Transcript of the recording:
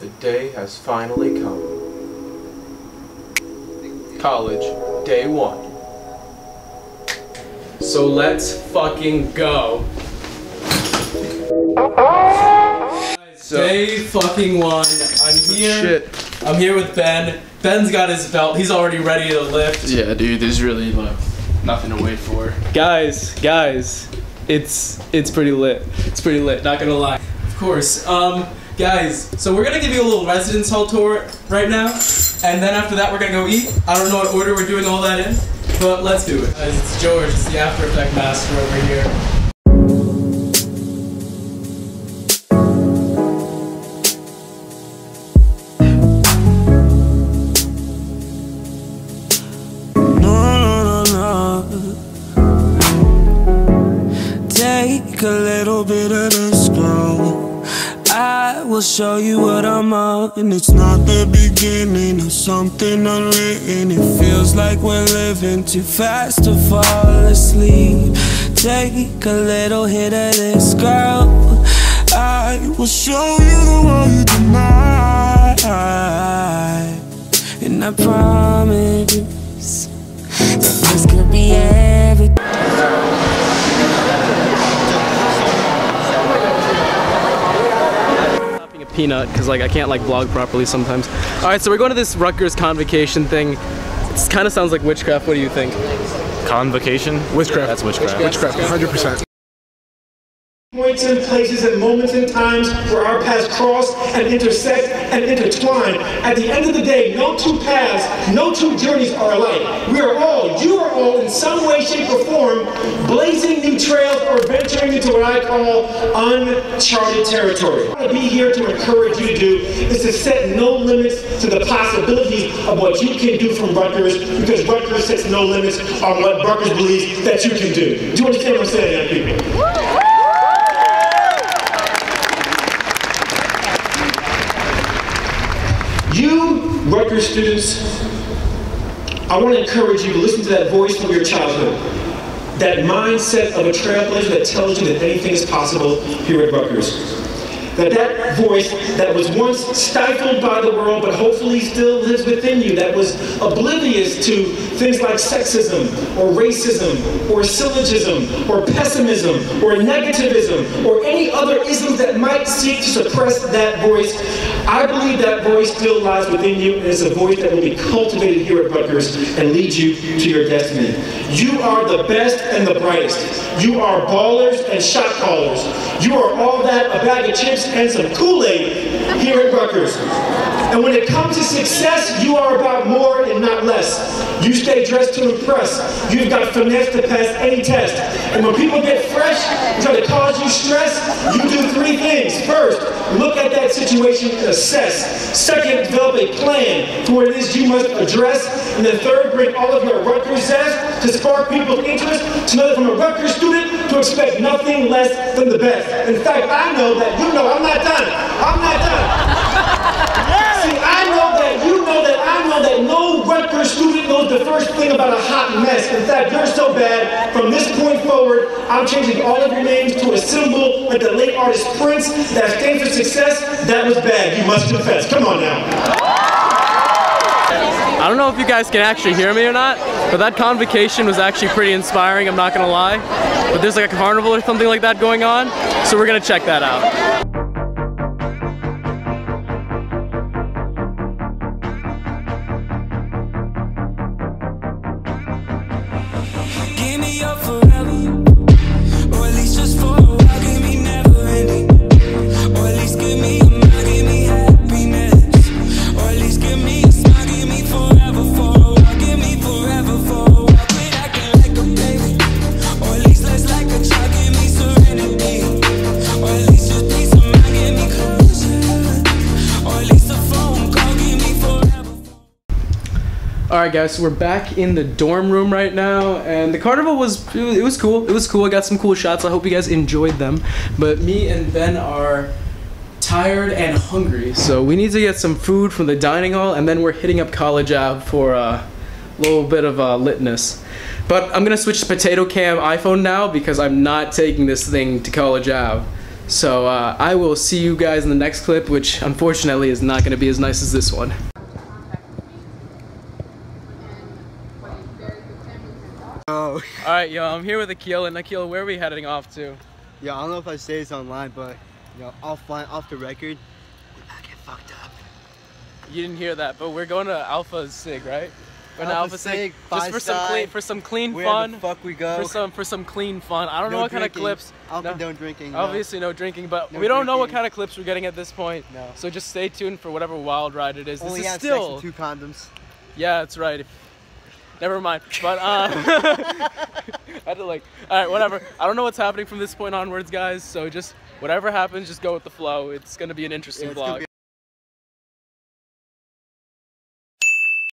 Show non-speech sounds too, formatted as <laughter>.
The day has finally come. College, day one. So let's fucking go. Day fucking one. I'm here. Shit. I'm here with Ben. Ben's got his belt. He's already ready to lift. Yeah, dude, there's really like nothing to wait for. Guys, guys, it's it's pretty lit. It's pretty lit. Not gonna lie. Of course. Um, guys, so we're gonna give you a little residence hall tour right now, and then after that we're gonna go eat. I don't know what order we're doing all that in, but let's do it. Guys, it's George. It's the After Effect master over here. No, no, no, no. Take a little bit of the scroll. I will show you what I'm on. And it's not the beginning of something unwritten. It feels like we're living too fast to fall asleep. Take a little hit of this girl. I will show you the world tonight. And I promise peanut because like I can't like vlog properly sometimes. All right, so we're going to this Rutgers convocation thing. It kind of sounds like witchcraft. What do you think? Convocation? Witchcraft. That's witchcraft. Witchcraft, 100%. points and places and moments and times where our paths cross and intersect and intertwine. At the end of the day, no two paths, no two journeys are alike. We are all, you are all, in some way, shape, or form, blazing new trails or venturing into what I call uncharted territory. What I want to be here to encourage you to do is to set no limits to the possibilities of what you can do from Rutgers because Rutgers sets no limits on what Rutgers believes that you can do. Do you understand what I'm saying, young people? You, Rutgers students, I want to encourage you to listen to that voice from your childhood. That mindset of a trailblazer that tells you that anything is possible here at Rutgers. That that voice that was once stifled by the world, but hopefully still lives within you, that was oblivious to things like sexism, or racism, or syllogism, or pessimism, or negativism, or any other isms that might seek to suppress that voice. I believe that voice still lies within you and is a voice that will be cultivated here at Rutgers and lead you to your destiny. You are the best and the brightest. You are ballers and shot callers. You are all that, a bag of chips and some Kool-Aid here at Rutgers. And when it comes to success, you are about more and not less. You stay dressed to impress. You've got finesse to pass any test. And when people get fresh try to cause you stress, you do three things. First, look at that situation and assess. Second, develop a plan for what it is you must address. And then third, bring all of your Rutgers zest to spark people's interest, to know that from a Rutgers student to expect nothing less than the best. In fact, I know that you know I'm not done. I'm not done. See, I know that you know that I know that no Rutgers student knows the first thing about a hot mess. In fact, you're so bad, from this point forward, I'm changing all of your names to a symbol like the late artist Prince that stands for success. That was bad, you must confess. Come on now. I don't know if you guys can actually hear me or not, but that convocation was actually pretty inspiring, I'm not gonna lie. But there's like a carnival or something like that going on, so we're gonna check that out. Alright guys, so we're back in the dorm room right now, and the carnival was, it was, cool. It was cool, I got some cool shots, I hope you guys enjoyed them. But me and Ben are tired and hungry, so we need to get some food from the dining hall, and then we're hitting up College Ave for a little bit of uh, litness. But I'm gonna switch to potato cam iPhone now because I'm not taking this thing to College Ave. So uh, I will see you guys in the next clip, which unfortunately is not to be as nice as this one. Oh, <laughs> All right, yo, I'm here with Akil, and Akil, where are we heading off to? yeah, I don't know if I say this online, but you know, offline, off the record, I get fucked up. You didn't hear that, but we're going to Alpha Sig, right? We're Alpha Alpha Sig, Sig, just for some clean, for some clean Where fun. the fuck we go? for some for some clean fun. I don't know No what kind of clips. I'll No. drinking. no. Obviously, no drinking, but No we don't know what kind of clips we're getting at this point. No. So just stay tuned for whatever wild ride it is. Only this is still. two condoms. Yeah, that's right. If- Never mind. But uh, <laughs> I had to like. All right, whatever. I don't know what's happening from this point onwards, guys. So just whatever happens, just go with the flow. It's gonna be an interesting Yeah, vlog.